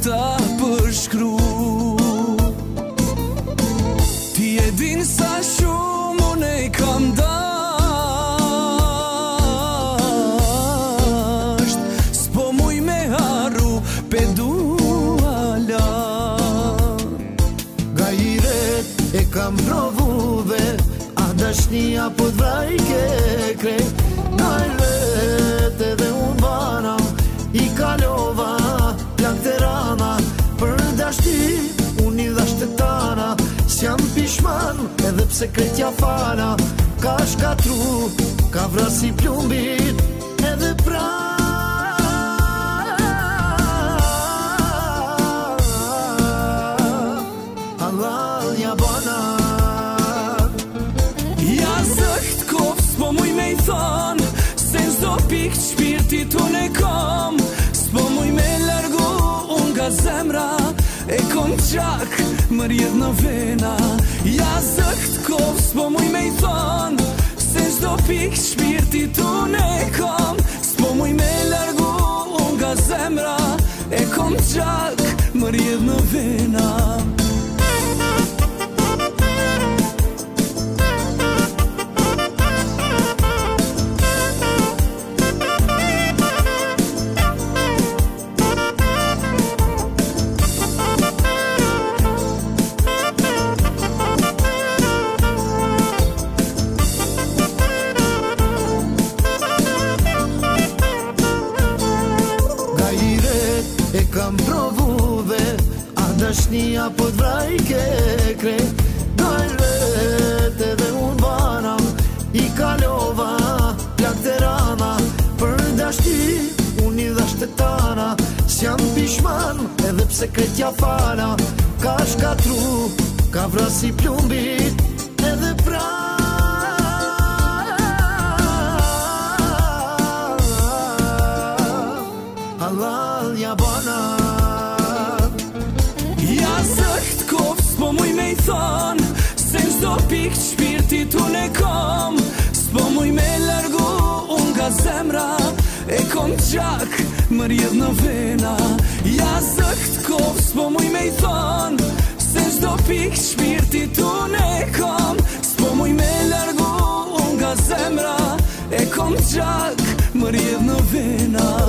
Ta përshkru Ti e din sa shumë unë i kam da S'po muj me haru Pe Gajire e kam A dashnia po dvaj ke kre sepse kretja fara Ka shkatru, ka vrasi plumbit edhe pra Halalja bana Ja zëht kops, po muj me i thon Se nëzdo pikë qpi E kom të më rjedh në vena Ja zëk të kovë, s'po muj me i tonë Se nështë do pikë, shpirë ti tun kom S'po muj me lërgu nga zemra E kom të gjakë, më rjedh në vena kam provu dhe A dashnia po të vraj ke kre Dojnë vete dhe unë bana I kalova, plak të rana Për në dashti, unë i dhe shtetana pishman, edhe pse kretja fana Ka shkatru, ka vrasi plumbit Ja zëkt kopë, s'po muj me i thonë Se nëzdo pikë që shpirti të kom S'po muj me lërgu unë nga zemra E kom qak më rjedh në vena Ja zëkt kopë, s'po muj me i thonë Se nëzdo pikë që shpirti të kom S'po muj me lërgu unë nga zemra E kom qak më rjedh në vena